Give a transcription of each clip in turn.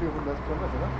Sí, las ¿verdad?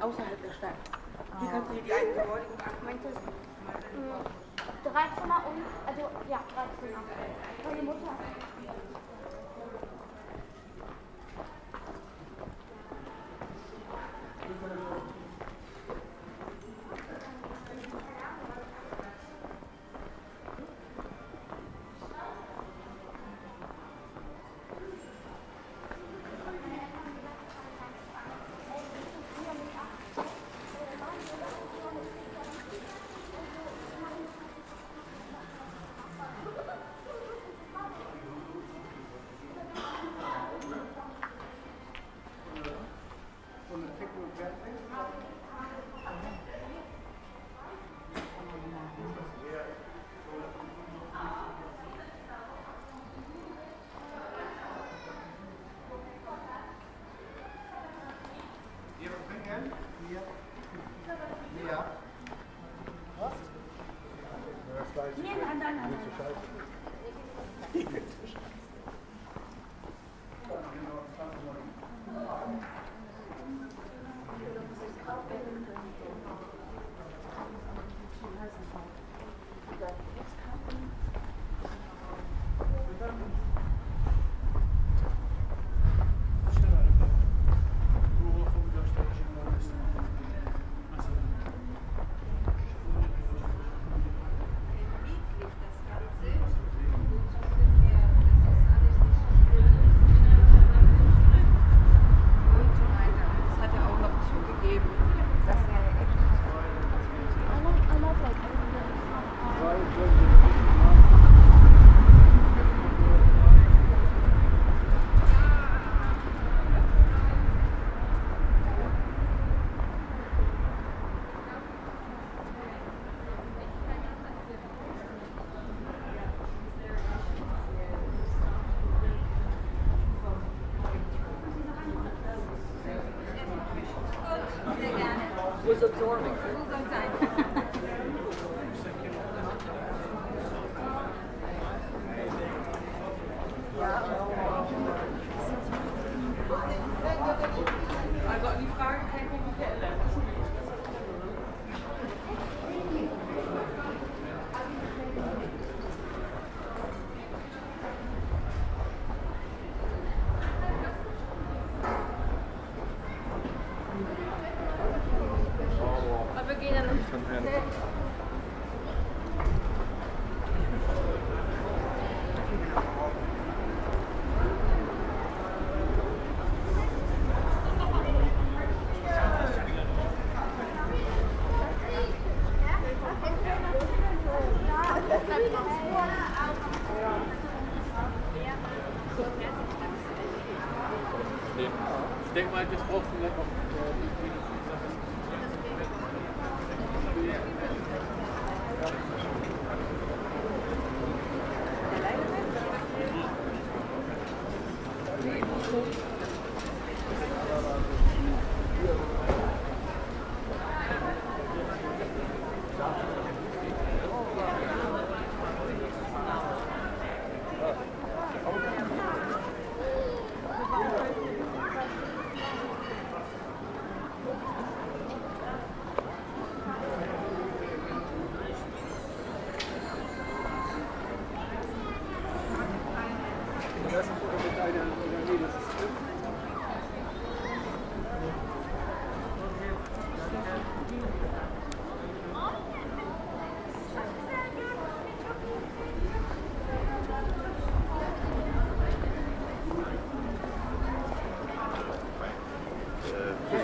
Außerhalb der Stadt. Hier kannst du dir die alten Gebäude gut angucken.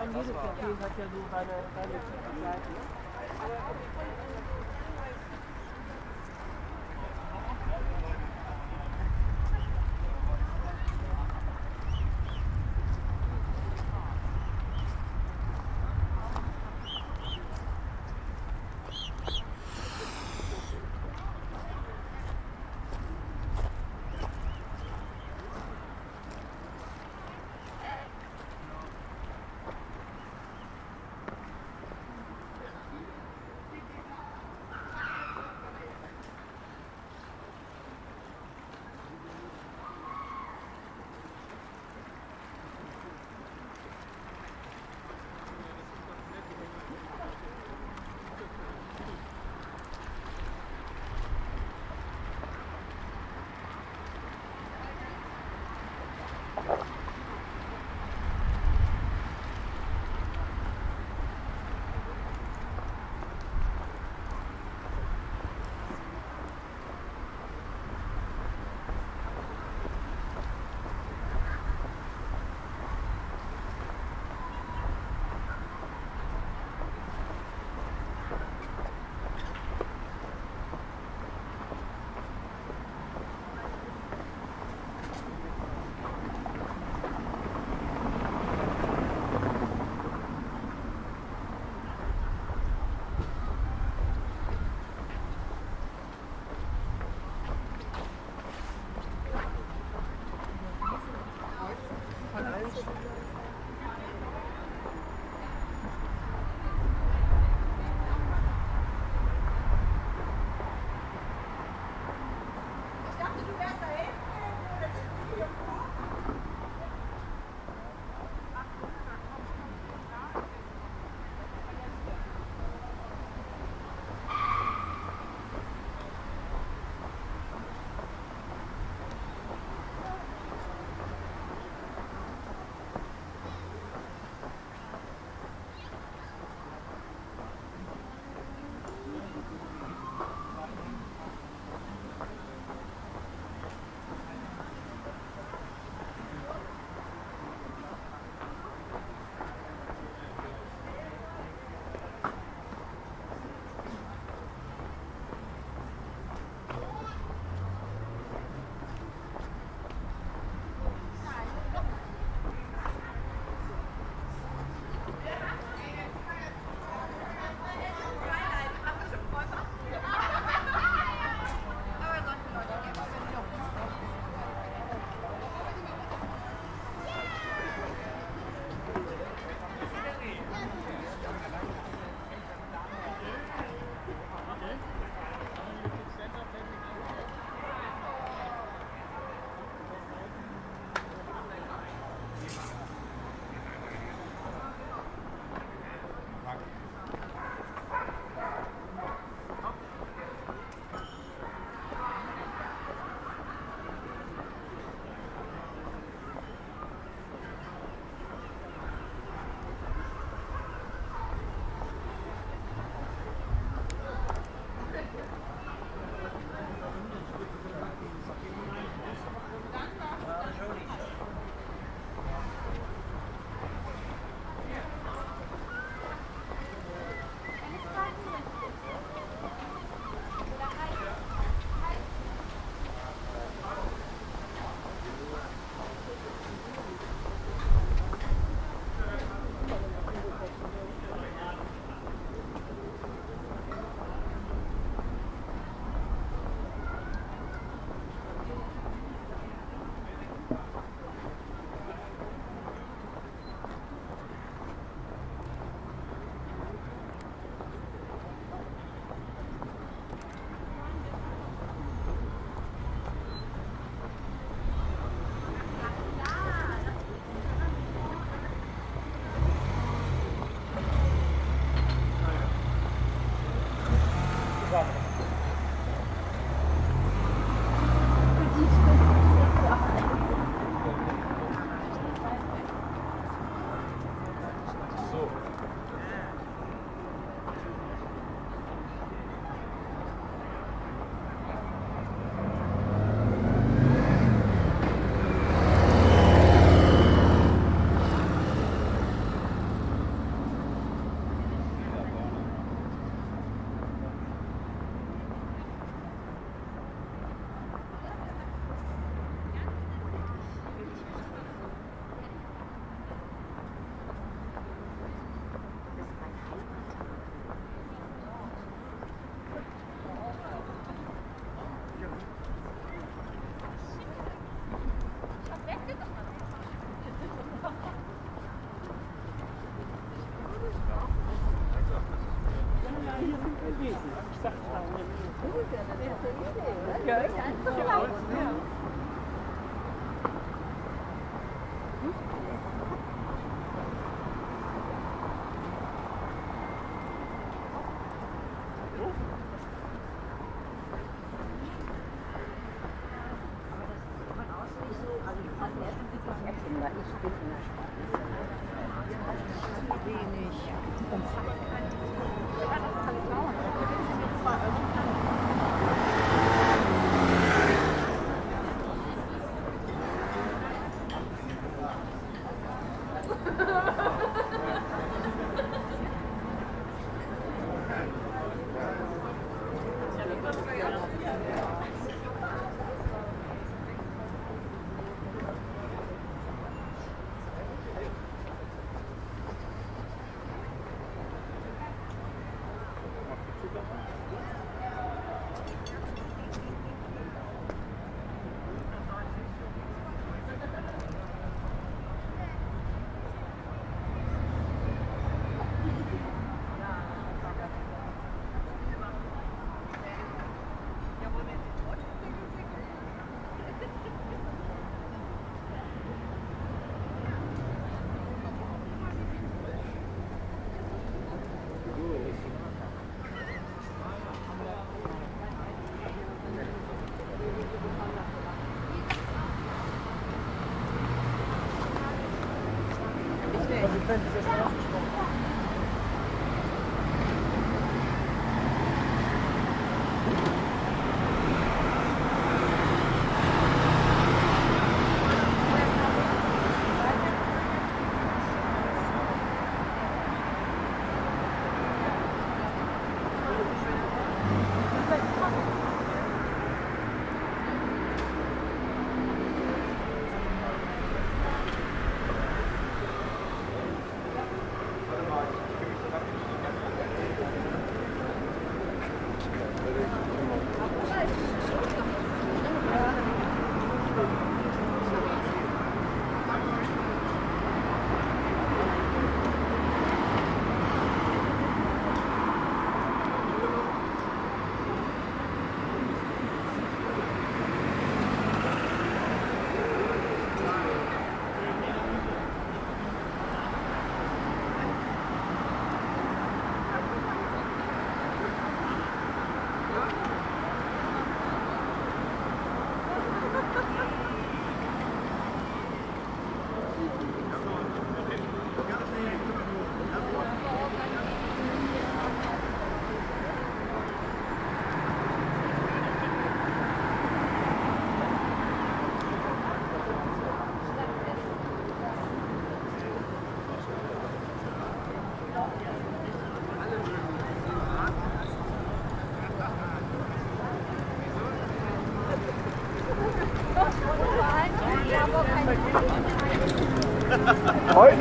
meine, jedes Café hat ja so seine, seine Seiten.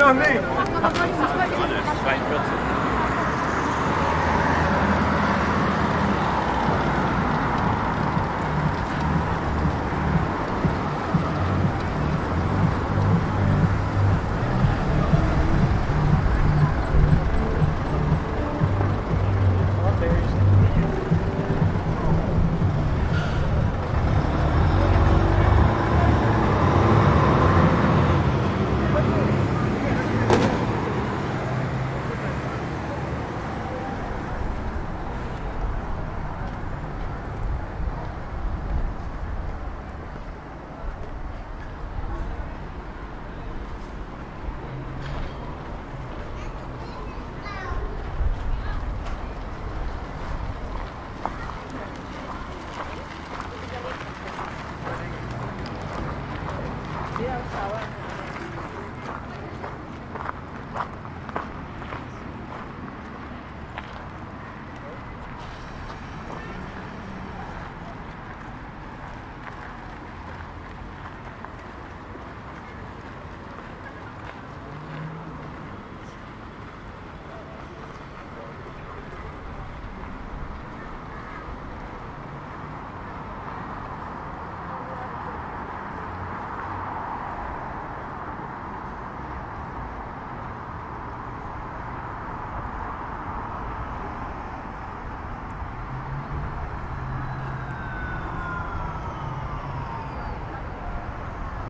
Heute noch